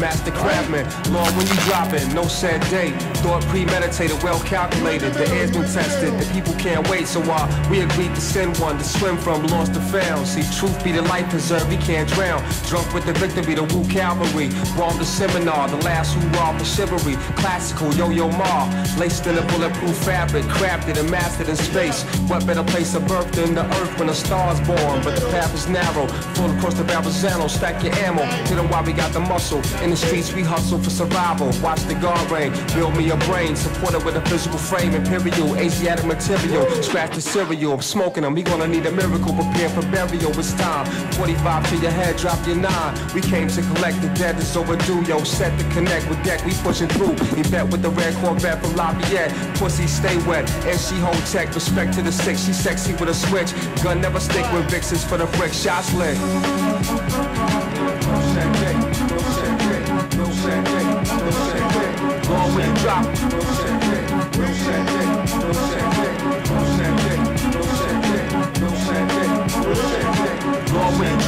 master craftsman. Lord, when you drop it, no sad date. Thought premeditated, well calculated. The air's been tested, the people can't wait. So why we agreed to send one to swim from, lost to found. See, truth be the life preserved, he can't drown. Drunk with the victory, be the Wu Cavalry. Bomb the seminar, the last hoorah for chivalry. Classical, yo-yo ma. Laced in a bulletproof fabric, crafted and mastered in space. What better place of birth than the earth when a star's born? But the path is narrow, full across the Barbazzano. Stack your ammo, hit them while we got the muscle. In the streets, we hustle for survival. Watch the guard rain, build me a brain. Supported with a physical frame, imperial, Asiatic material. Scratch the cereal, smoking them. We gonna need a miracle, prepare for burial. It's time. 45 to your head, drop your nine. We came to collect the dead, it's overdue. Yo, set the connect with deck, we pushing through. He bet with the red Corvette from Lafayette. Pussy stay wet, and she hold tech. Respect to the six, she sexy with a switch. Gun never stick with vixens for the brick. Shots lit.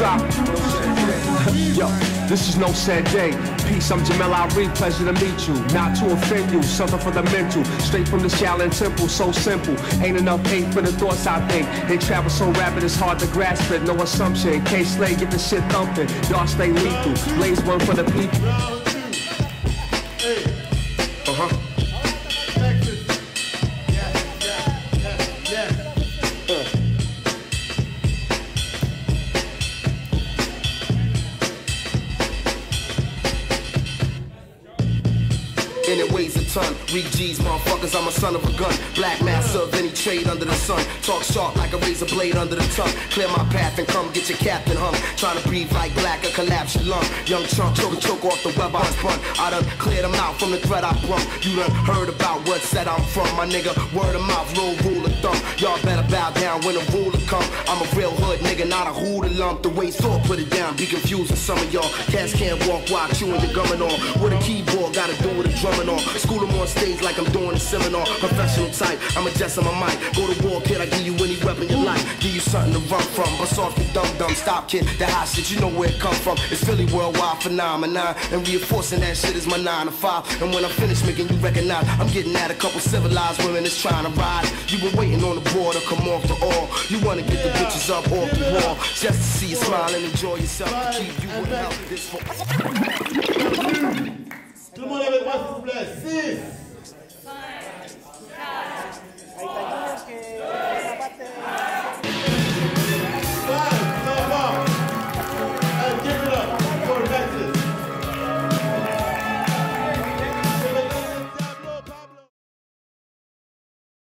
Yo, this is no sad day. Peace, I'm Jamel Irief, pleasure to meet you. Not to offend you, something for the mental. Straight from the Shaolin Temple, so simple. Ain't enough hate for the thoughts I think. They travel so rapid, it's hard to grasp it. No assumption. K Slay, get the shit thumping. Y'all stay lethal. Blaze one for the people. Uh and it weighs a ton. Read G's, motherfuckers, I'm a son of a gun. Black master of any trade under the sun. Talk sharp like a razor blade under the tongue. Clear my path and come get your captain hung. Trying to breathe like black or collapse your lung. Young chunk, choke choke off the web I spun. I done cleared them out from the threat I brung. You done heard about what said I'm from. My nigga, word of mouth, roll rule of thumb. Y'all better bow down when the ruler come. I'm a real hood nigga, not a hooter lump. The way thought put it down, be confusing some of y'all. Cats can't walk while chewing your gumming on. What a keyboard gotta do with a drumming on. School them on stage like I'm doing a seminar. Professional type, I'm adjusting my mic. Go to war, kid, I give you any weapon you like. Give you something to run from. Bust off your dumb dumb. Stop, kid. That hot shit, you know where it come from. It's Philly worldwide phenomenon. And reinforcing that shit is my nine to five. And when I'm finished making you recognize, I'm getting at a couple civilized women that's trying to ride. You been waiting on the border, come off the all. You wanna get the bitches up off the wall. Just to see you smile and enjoy yourself. Keep you with help. This for Tout le monde avec moi, s'il vous plaît. 6.